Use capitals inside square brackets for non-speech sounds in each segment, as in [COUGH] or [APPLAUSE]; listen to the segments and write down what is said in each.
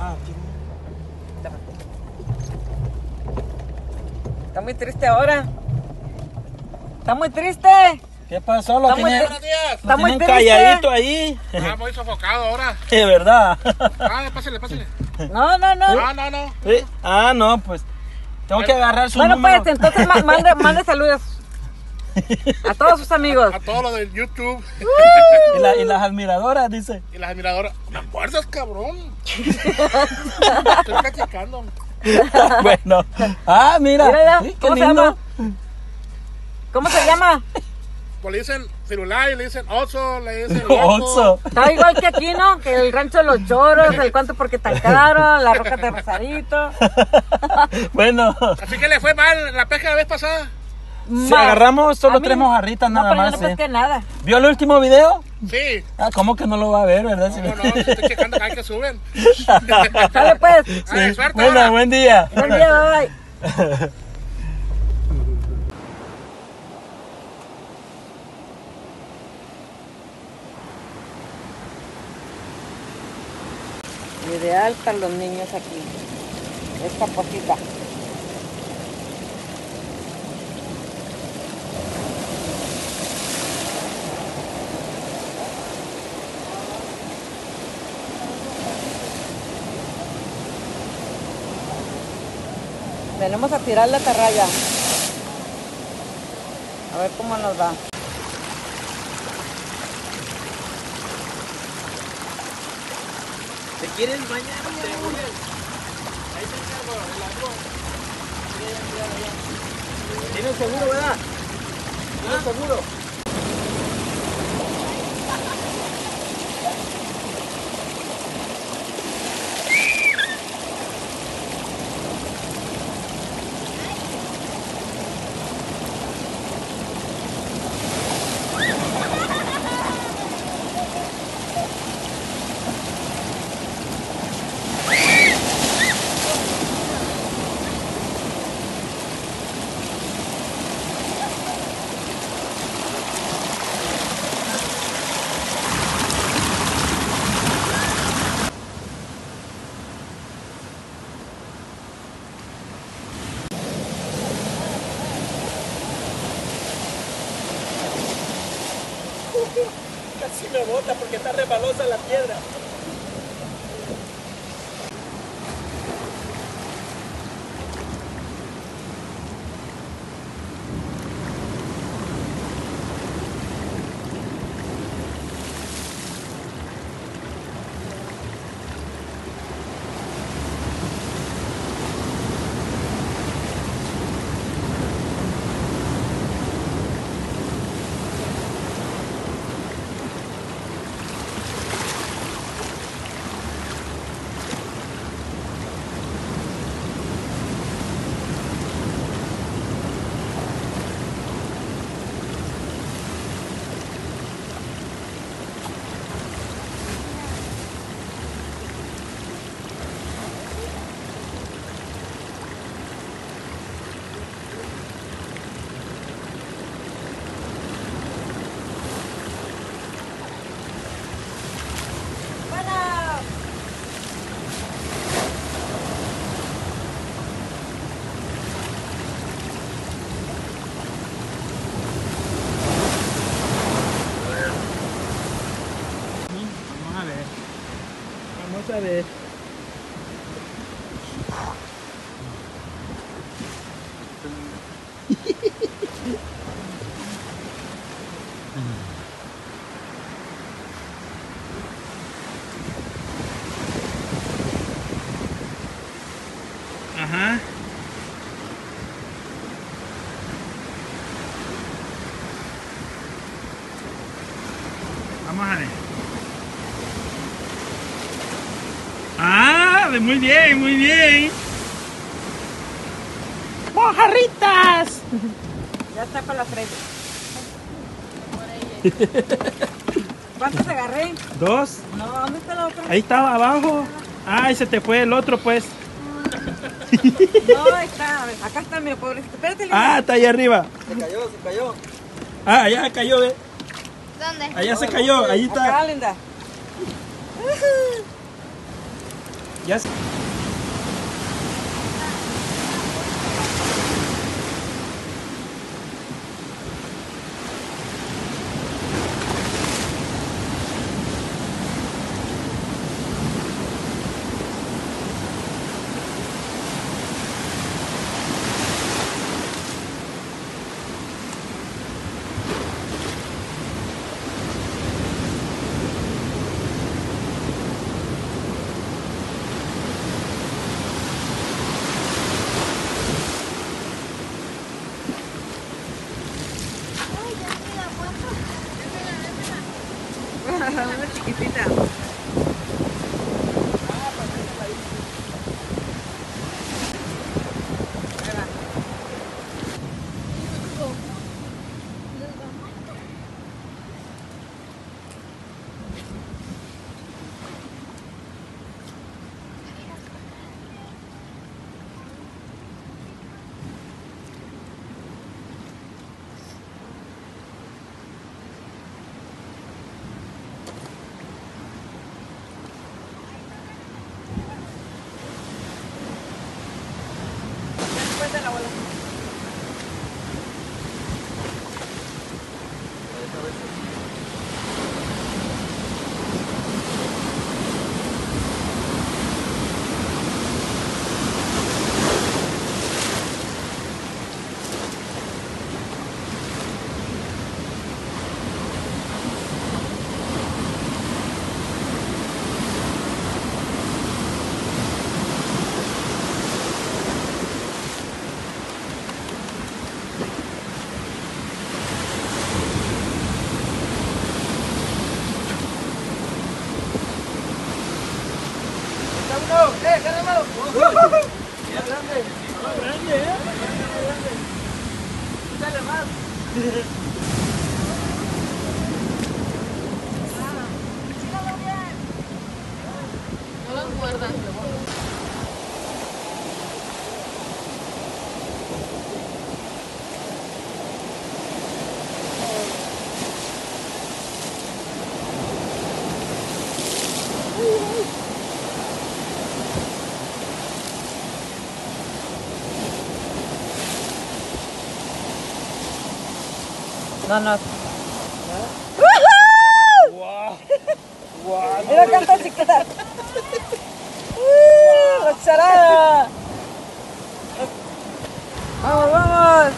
Ah, aquí. Está muy triste ahora. Está muy triste. ¿Qué pasó? Lo Está muy tienen, está muy triste. calladito ahí. Ah, muy sofocado ahora. [LAUGHS] De verdad. Ah, pásale, pásale. No, no, no. No, no, no. Sí. Ah, no, pues. Tengo que agarrar su Bueno, número. pues entonces ma- mande, mande saludos a todos sus amigos. A todos los de YouTube y, la- y las admiradoras, dice. y las admiradoras. ¿Me acuerdas, cabrón? [LAUGHS] Estoy bueno. Ah, mira. Mira, Sí, ¿cómo se lindo. llama? ¿Cómo se llama? Pues le dicen celular, le dicen oso, le dicen [LAUGHS] loco. Oso. Está igual que aquí, ¿no? Que el rancho de los choros, el cuánto porque tan caro, la roca de Rosarito. [LAUGHS] bueno. Así que le fue mal la pesca la vez pasada. Si agarramos solo A mí- tres mojarritas no, nada pero yo más. No eh. pesqué nada. ¿Vio el último video? Sí. Ah, ¿cómo que no lo va a ver, verdad? Si No, no- no, estoy checando vez que suben. [LAUGHS] Sale pues. Ay, suerte Bueno, ahora. buen día. Buen día, bye, bye. Ideal para los niños aquí. Esta potita. Venimos a tirar la atarraya. A ver cómo nos va. ¿Te quieres bañar? ¿Tienes seguro, verdad? ¿Tienes seguro? Casi me porque está rebalosa la piedra. Vamos a ver. Vamos a ver. Ajá. Vamos a Ah, muy bien, muy bien. ¡Mojarritas! Ya está para la frente. ¿Cuántos agarré? Dos. No, ¿dónde está la otra? Ahí estaba abajo. Ay, se te fue el otro, pues. [LAUGHS] No, ahí está. Acá está mi pobrecito. Espérate, Linda. Ah, está ahí arriba. Se cayó, se cayó. Ah, allá cayó, ve. ¿Dónde? Allá se cayó, ahí Acá, está. Linda. Yes. Ya sé. Una chiquitita. Después de la bola. No, no. Mira canta chiquita. ¡Uh! ¡La charada! ¡Vamos, vamos!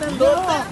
Un montón.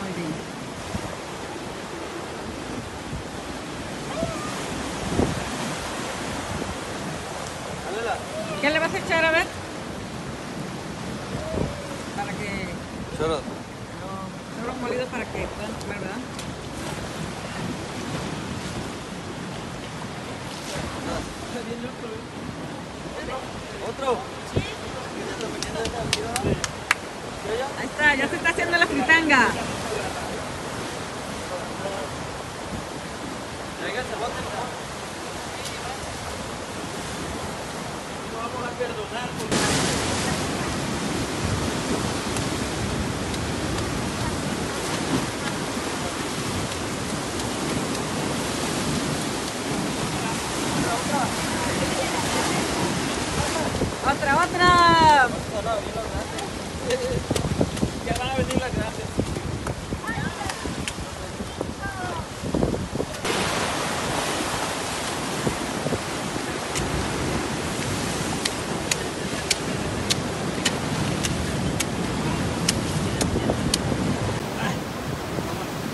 Muy bien. ¿Qué le vas a echar a ver? Para que. Choro. No, chorro molido para que puedan comer, ¿verdad? Otro. Ahí está, ya se está haciendo la fritanga. Otra, otra. Ya van a venir las grandes.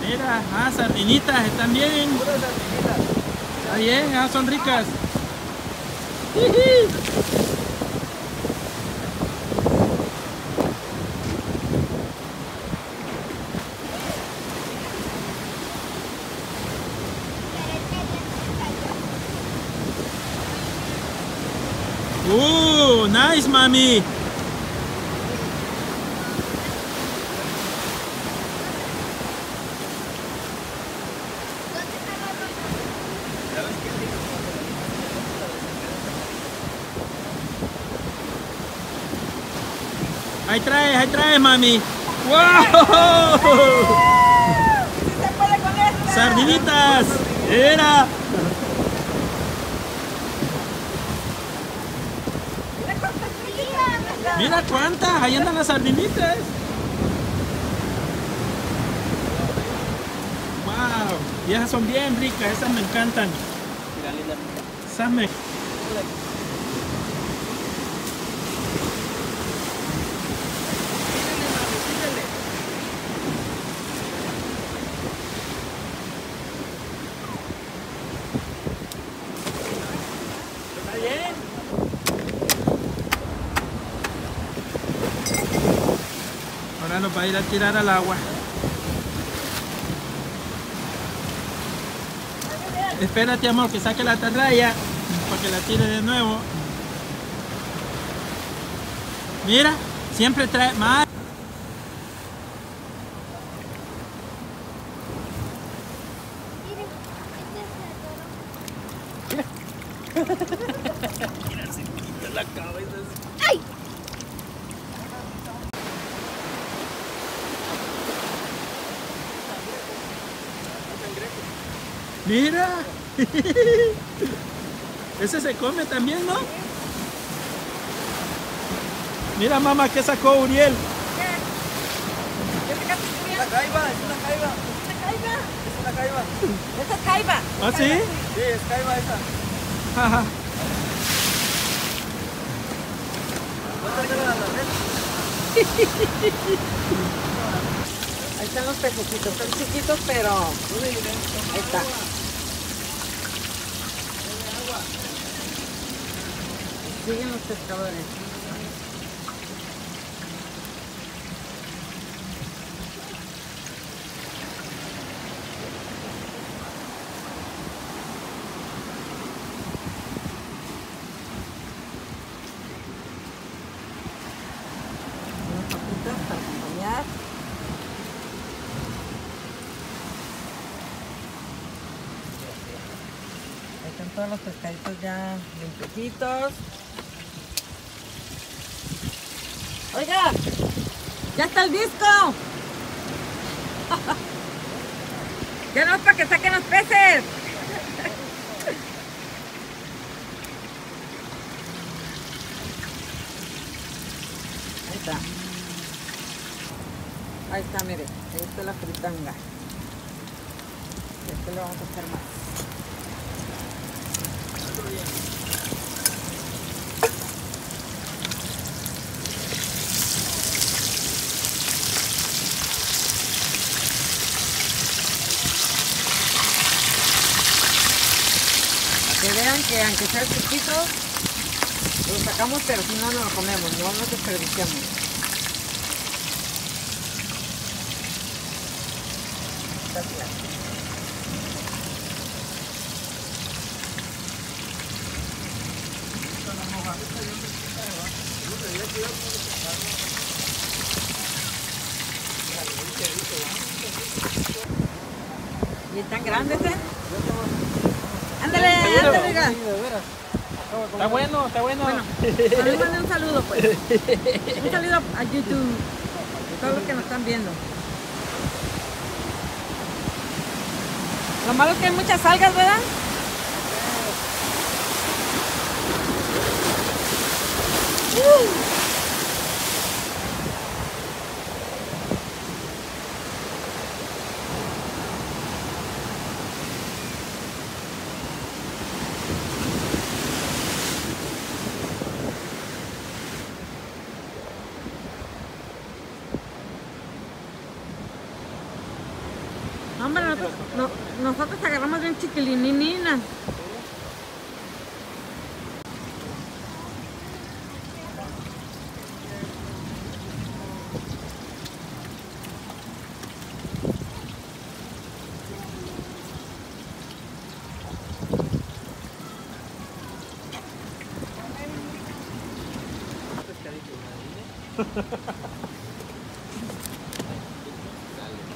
Mira, Ah, sardinitas, están bien. Está bien, ah, son ricas. Nice, mami. Ahí traes, ahí traes, mami. ¡Wow! ¿Se puede con esto? ¡Sardinitas! ¡Era! Mira cuántas, ahí andan las sardinitas. Wow, y esas son bien ricas, esas me encantan. Esas me... Ahora va a ir a tirar al agua. Espérate, amor, que saque la atarraya para que la tire de nuevo. Mira, siempre trae más. Mira. [LAUGHS] Ese se come también, ¿no? Mira, mamá, que sacó Uriel. Una caiba, es una caiba. Es una caiba. Esa es caiba. ¿Ah, sí? Sí, es caiba esa. Ajá. [LAUGHS] Ahí están los pececitos, están chiquitos, pero ahí está. Siguen los pescadores. Unas papitas para acompañar. Ahí están todos los pescaditos ya limpiecitos. Oiga, ya está el disco. [LAUGHS] Ya no es para que saquen los peces. [LAUGHS] Ahí está. Ahí está, mire. Ahí está la fritanga. Después le vamos a hacer más. Que vean que aunque sea chiquito, lo sacamos, pero si no, no lo comemos, no lo desperdiciamos. Está bien. ¿Y están grandes, eh? Ándale, ándale, oiga. Está bueno, está bueno. Bueno, le [LAUGHS] mando un saludo, pues. Un saludo a YouTube. Todos los que nos están viendo. Lo malo es que hay muchas algas, ¿verdad? No, hombre, nosotros chiquilinininas.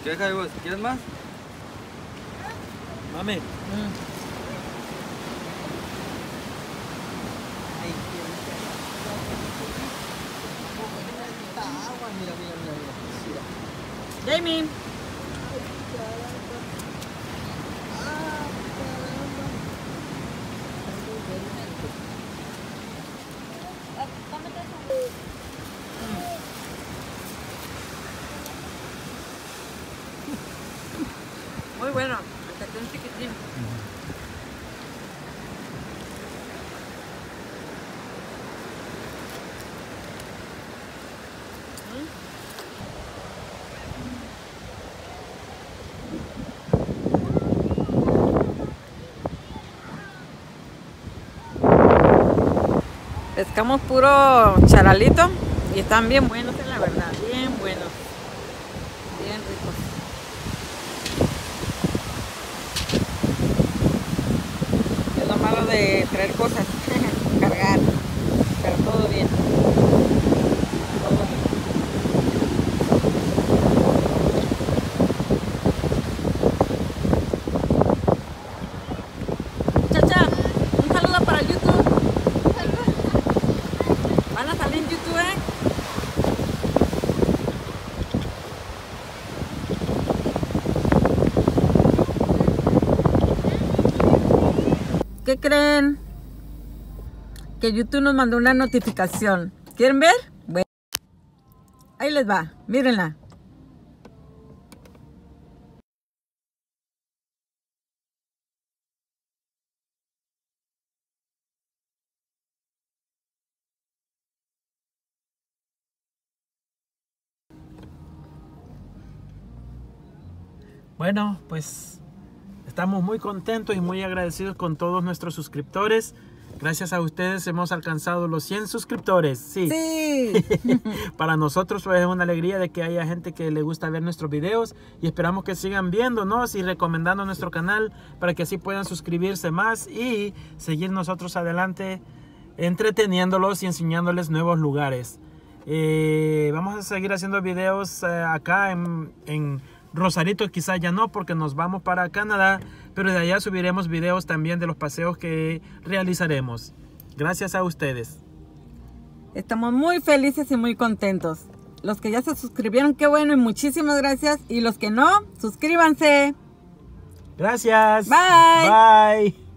¿Quieres, Javi, vos? ¿Quieres más? Mami, Jamie. Muy bueno, Pescamos puro charalito y están bien buenos, la verdad, bien buenos, bien ricos. Es lo malo de traer cosas, cargar, pero todo bien. Todo bien. Chacha, un saludo para YouTube. Van a salir en YouTube, ¿eh? ¿Qué creen? Que YouTube nos mandó una notificación. ¿Quieren ver? Bueno. Ahí les va, mírenla. Bueno, pues estamos muy contentos y muy agradecidos con todos nuestros suscriptores. Gracias a ustedes hemos alcanzado los 100 suscriptores. Sí. Sí. [LAUGHS] Para nosotros pues, es una alegría de que haya gente que le gusta ver nuestros videos y esperamos que sigan viéndonos y recomendando nuestro canal para que así puedan suscribirse más y seguir nosotros adelante entreteniéndolos y enseñándoles nuevos lugares. Eh, vamos a seguir haciendo videos eh, acá en, en Rosarito, quizá ya no porque nos vamos para Canadá, pero de allá subiremos videos también de los paseos que realizaremos. Gracias a ustedes. Estamos muy felices y muy contentos. Los que ya se suscribieron, qué bueno y muchísimas gracias. Y los que no, suscríbanse. Gracias. Bye. Bye.